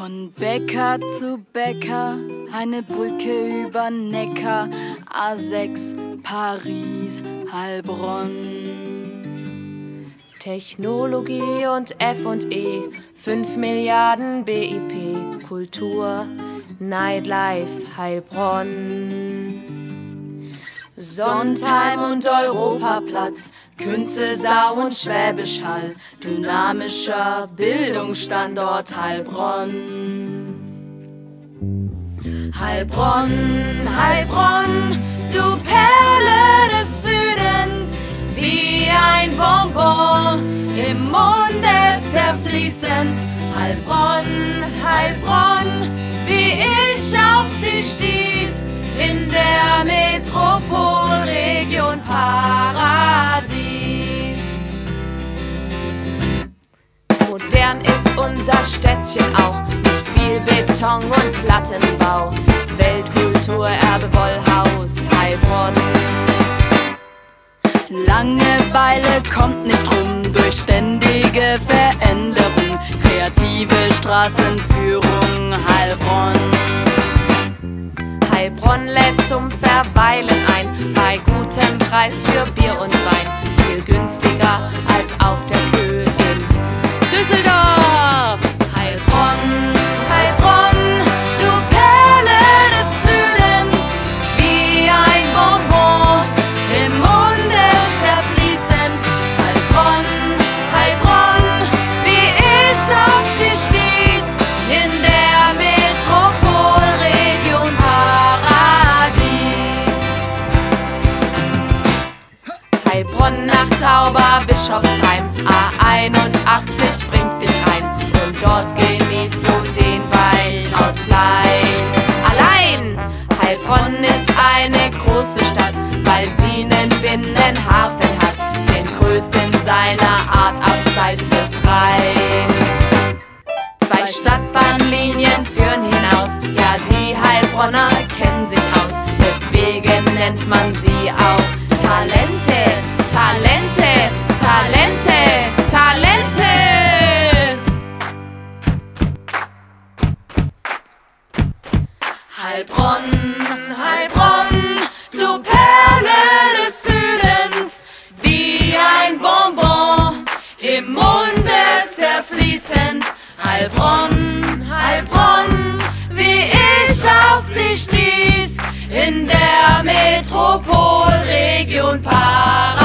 Von Bäcker zu Bäcker, eine Brücke über Neckar, A6, Paris, Heilbronn. Technologie und F&E, 5 Milliarden BIP, Kultur, Nightlife, Heilbronn. Sondheim und Europaplatz, Künzelsau und Schwäbisch Hall, dynamischer Bildungsstandort Heilbronn. Heilbronn, Heilbronn, du Perle des Südens, wie ein Bonbon im Munde zerfließend. Heilbronn, Heilbronn, wie ich Modern ist unser Städtchen auch mit viel Beton und Plattenbau. Weltkulturerbe Wollhaus Heilbronn. Langeweile kommt nicht rum durch ständige Veränderung. Kreative Straßenführung Heilbronn. Heilbronn lädt zum Verweilen ein, bei gutem Preis für Bier und Wein. Viel günstiger als auf der Höhe Heilbronn nach Tauber, Bischofsheim, A81 bringt dich ein. Und dort genießt du den Wein aus Blei. Allein! Heilbronn ist eine große Stadt, weil sie nen Binnenhafen hat, den größten seiner Art abseits des Rhein. Zwei Stadtbahnlinien führen hinaus, ja die Heilbronner kennen sich aus, deswegen nennt man sie auch Talente, Heilbronn, Heilbronn, du Perle des Südens, wie ein Bonbon im Munde zerfließend. Heilbronn, Heilbronn, wie ich auf dich stieß in der Metropolregion Paradies.